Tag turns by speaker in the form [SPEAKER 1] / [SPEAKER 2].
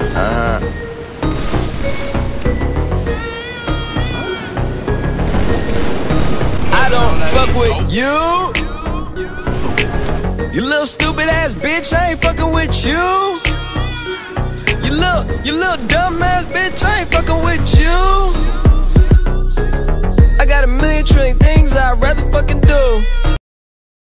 [SPEAKER 1] Uh huh. I don't fuck with you. You little stupid ass bitch, I ain't fucking with you. You little, you little dumb ass bitch, I ain't fucking with you. I got a million trillion things